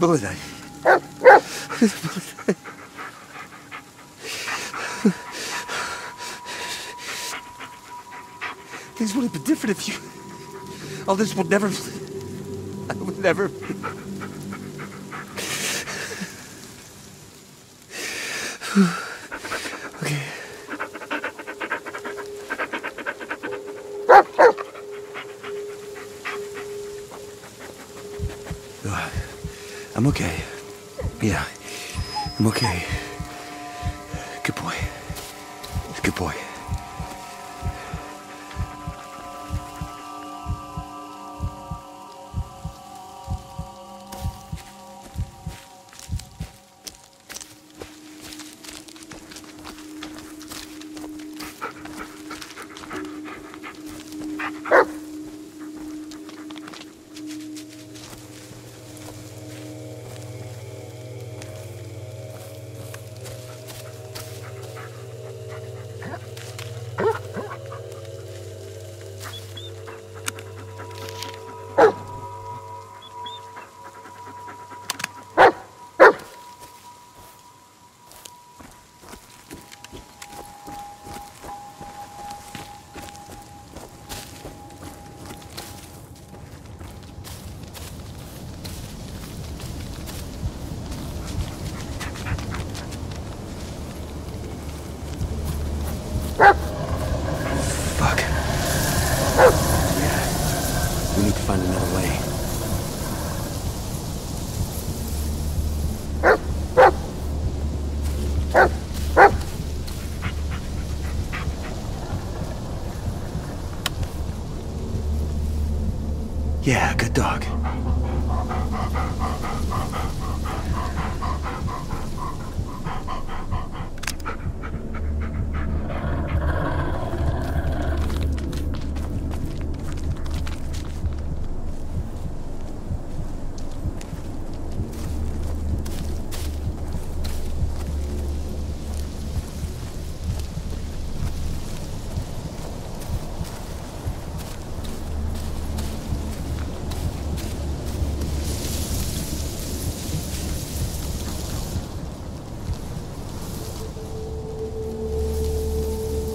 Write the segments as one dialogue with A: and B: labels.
A: Bullet, I... Things would have been different if you... All this would never... I would never... okay. Uh, I'm okay. Yeah, I'm okay. Good boy. Good boy.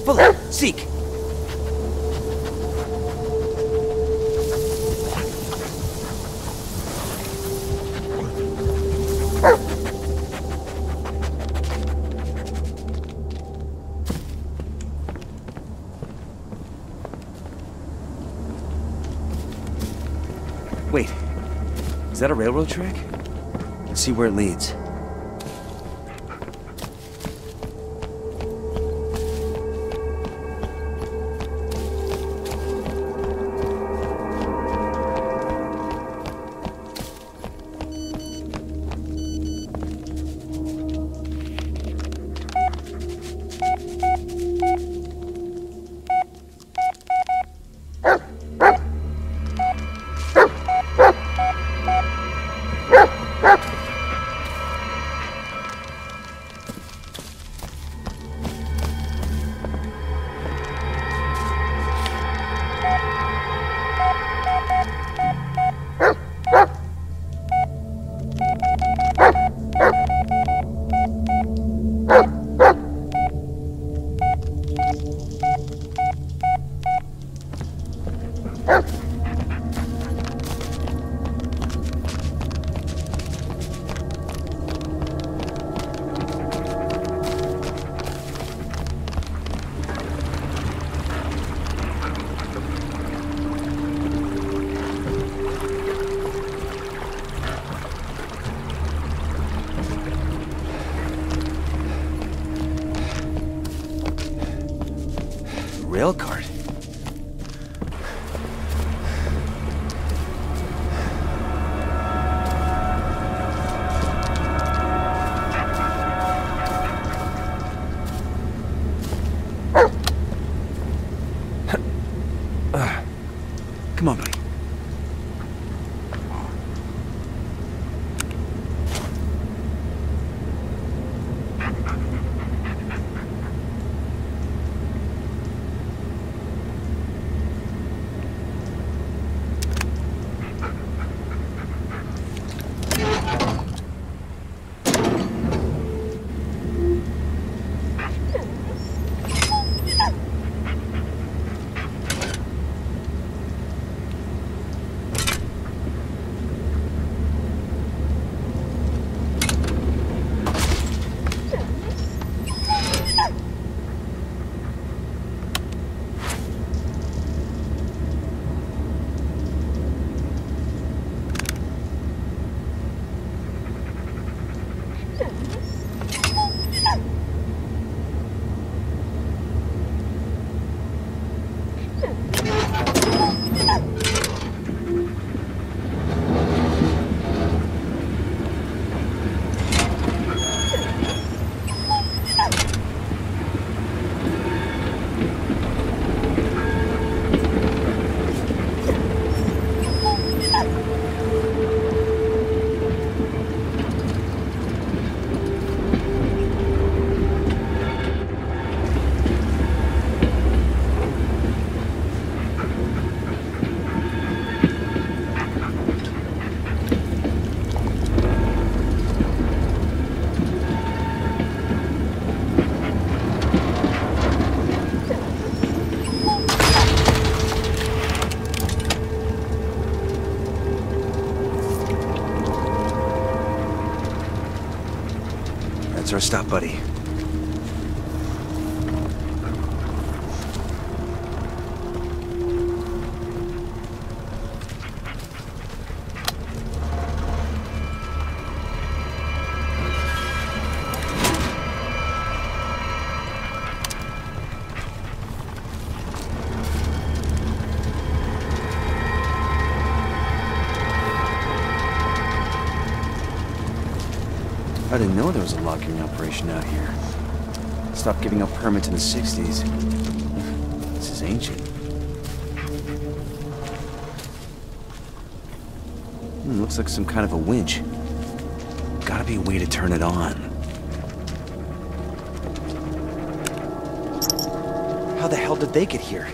A: Bullet, seek. Wait, is that a railroad track? Let's see where it leads. Rail cart. Our stop, buddy. Didn't know there was a logging operation out here. Stopped giving out permits in the 60s. This is ancient. Hmm, looks like some kind of a winch. Gotta be a way to turn it on. How the hell did they get here?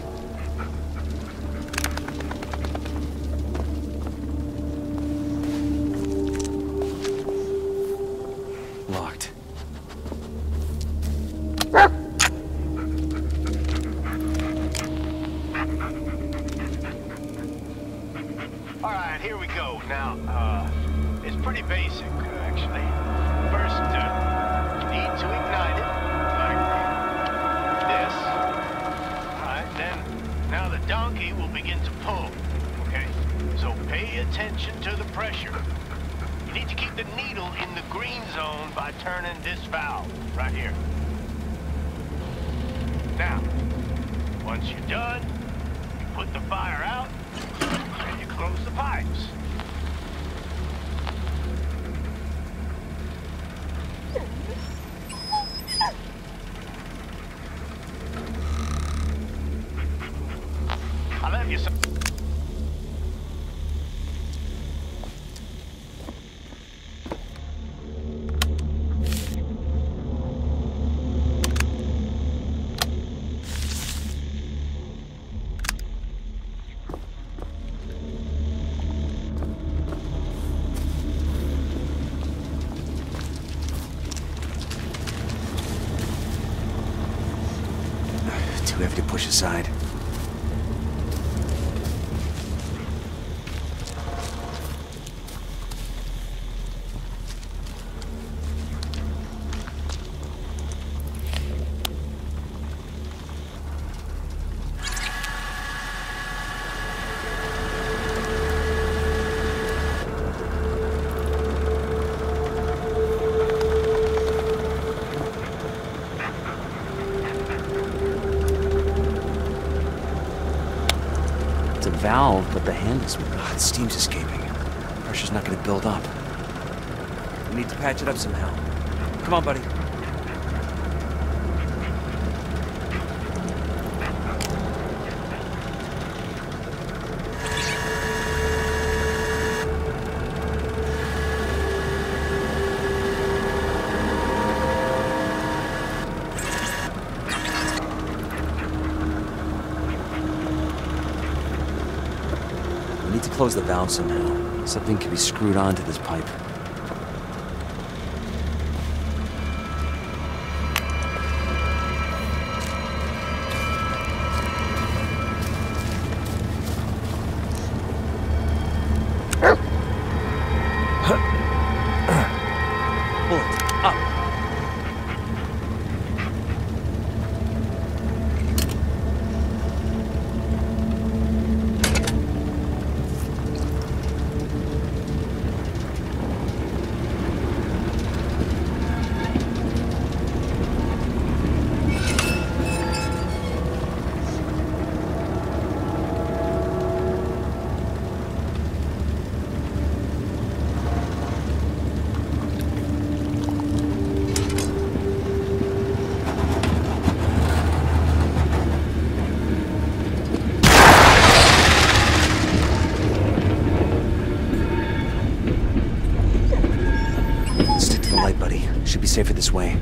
B: To the pressure. You need to keep the needle in the green zone by turning this valve, right here. Now, once you're done, you put the fire out, and you close the pipes.
A: Aside. Valve, but the handle's... Ah, the steam's escaping. Pressure's not gonna build up. We need to patch it up somehow. Come on, buddy. Close the valve somehow. Something can be screwed onto this pipe. Safer this way.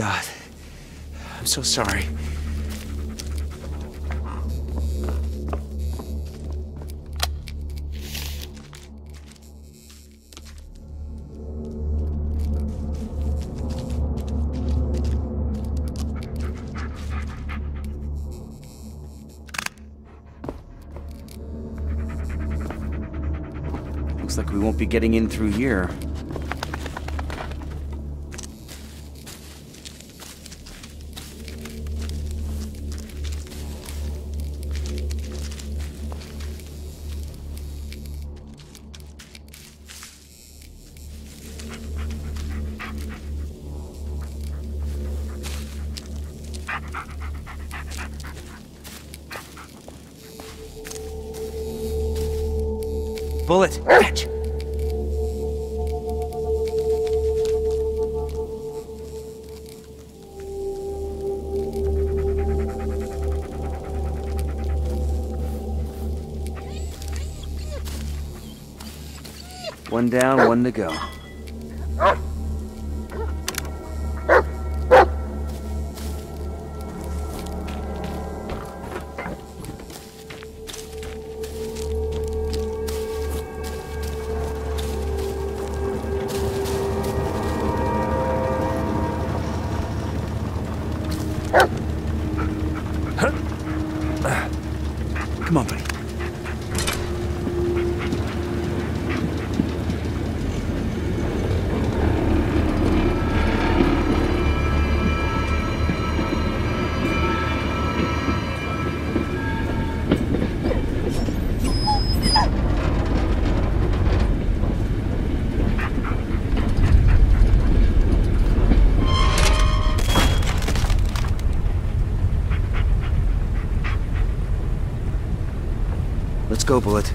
A: God. I'm so sorry. Getting in through here. Bullet, catch! Down, one to go. Let's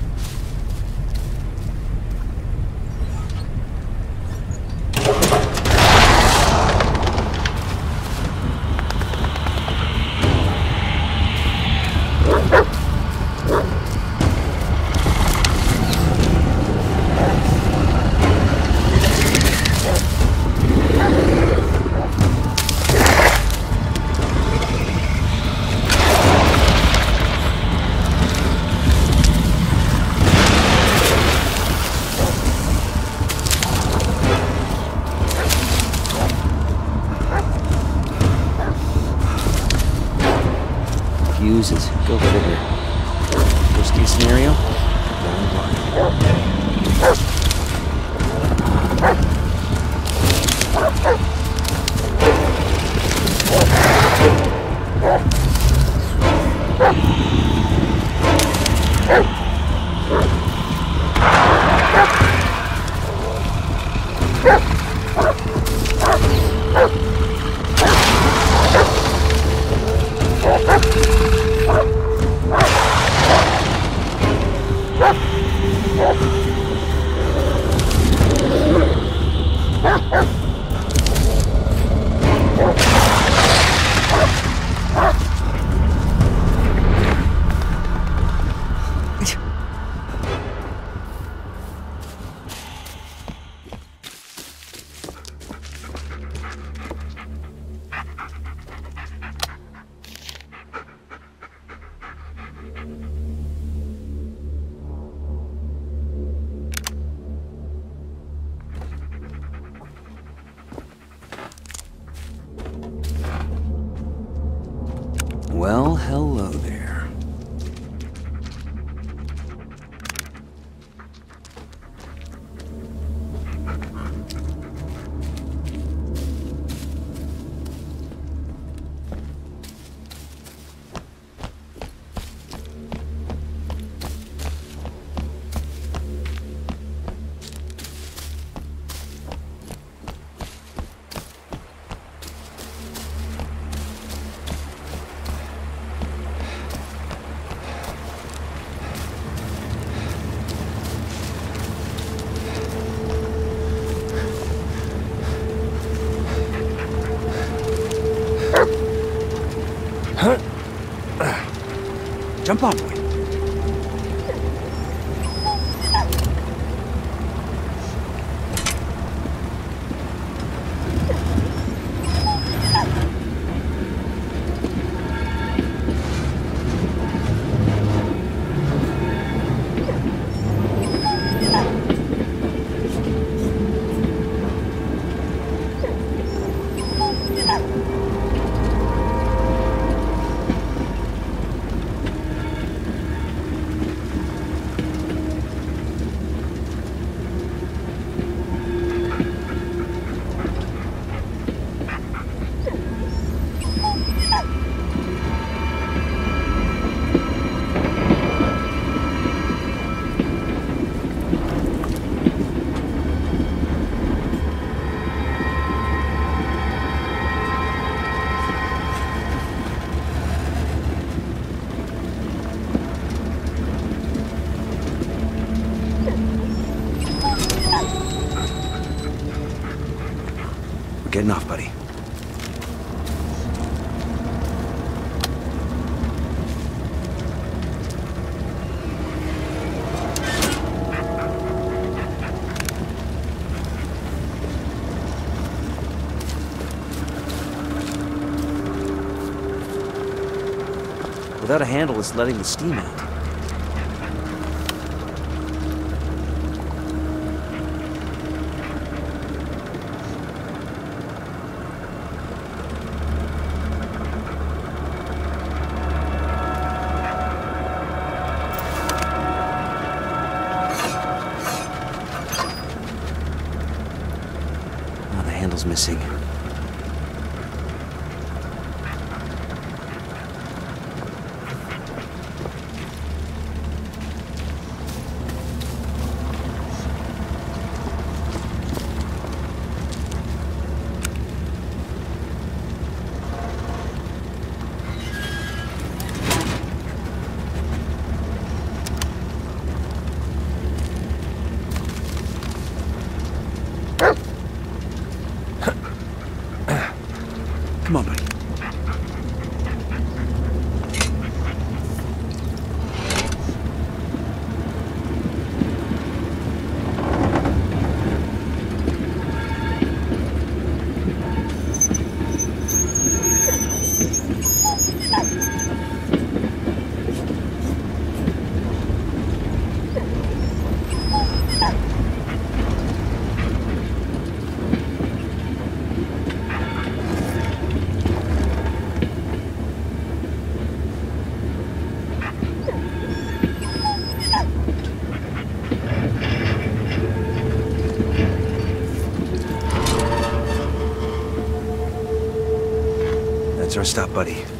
A: Jump on, boy. We're off, buddy. Without a handle, it's letting the steam out. Our stop, buddy.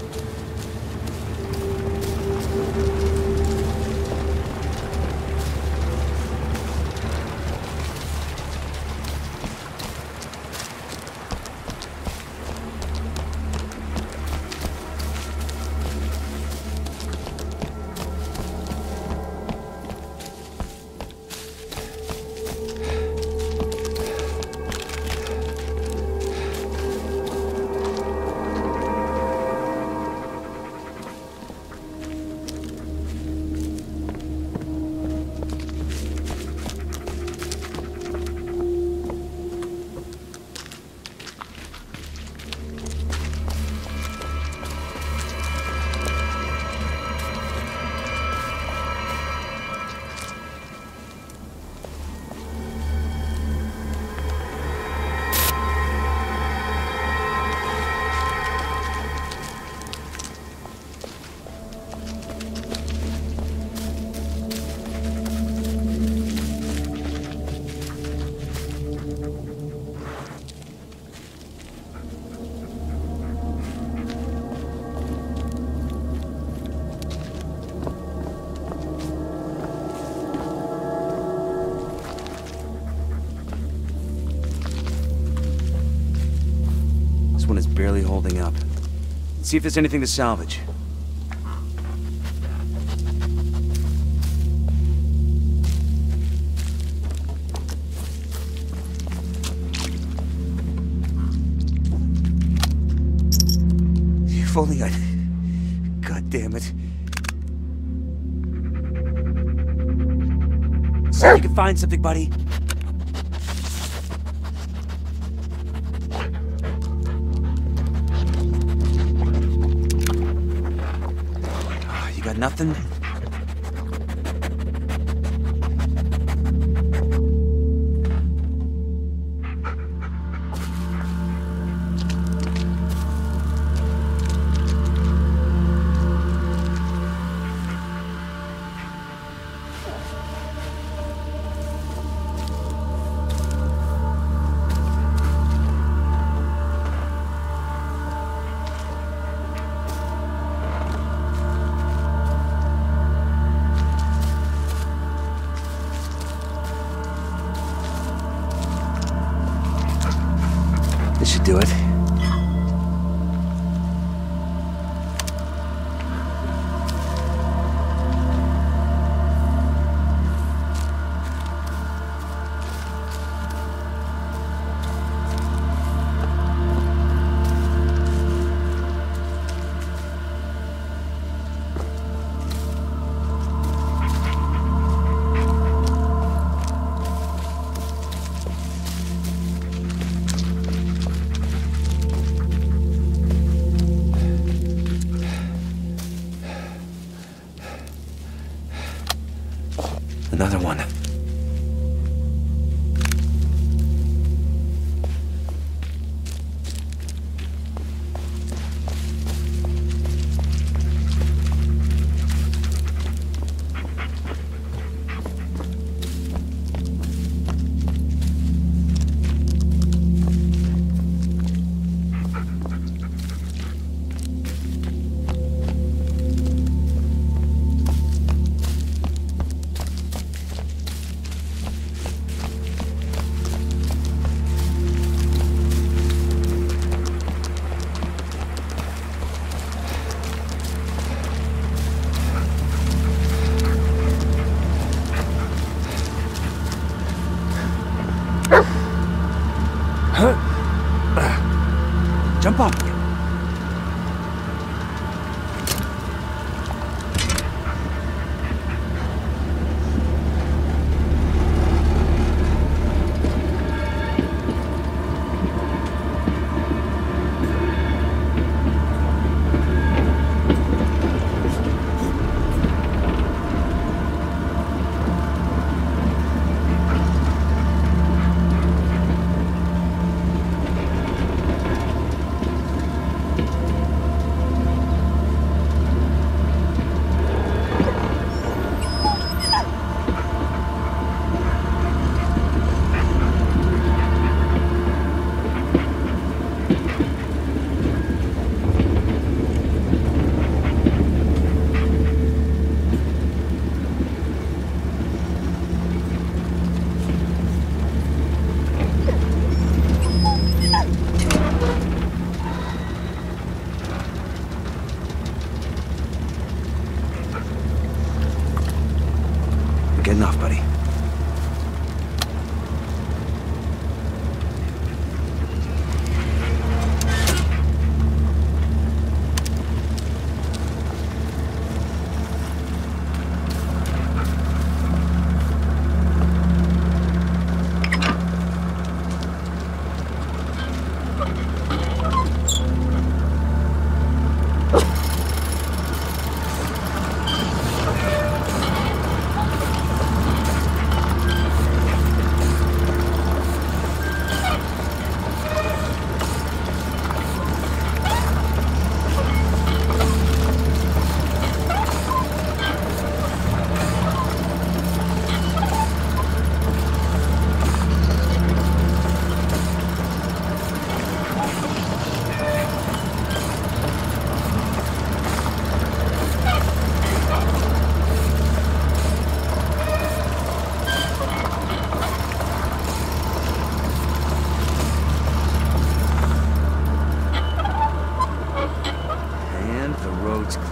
A: barely holding up. Let's see if there's anything to salvage. If only I... God damn it. So you can find something, buddy. nothing? This should do it.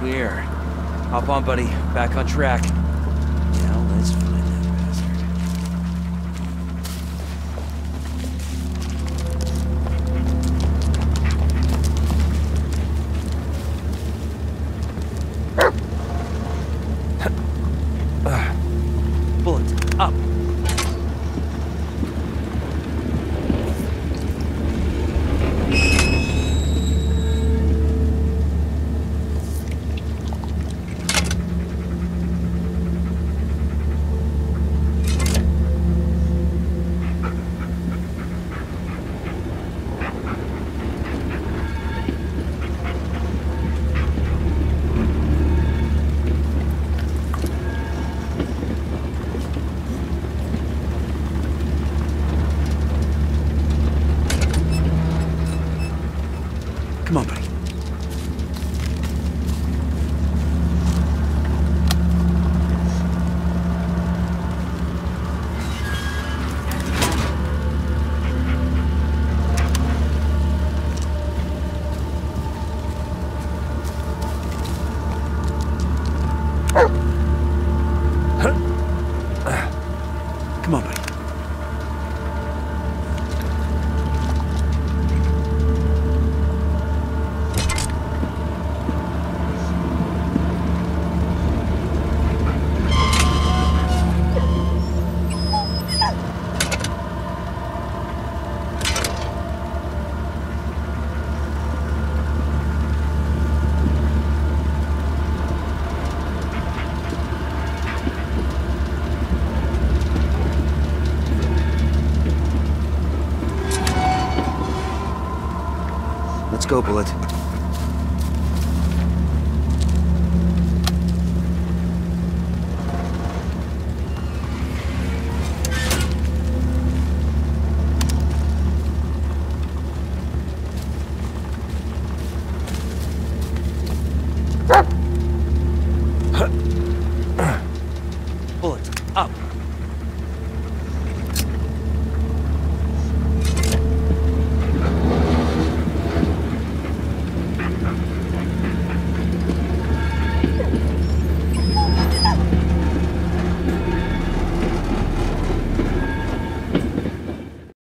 A: clear. Hop on, buddy. Back on track. Bullet.